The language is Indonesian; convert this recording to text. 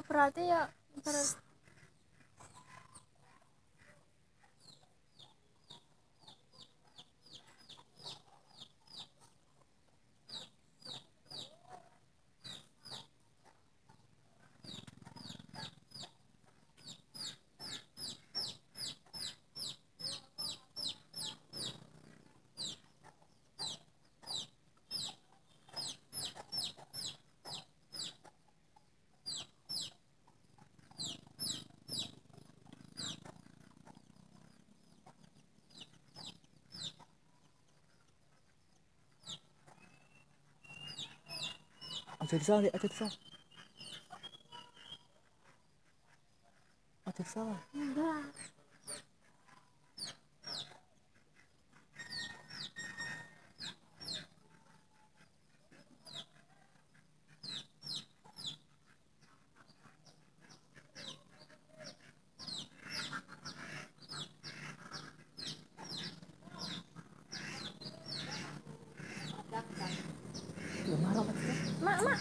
oh berarti ya ber- أتلساني أتلساني أتلساني Mak mak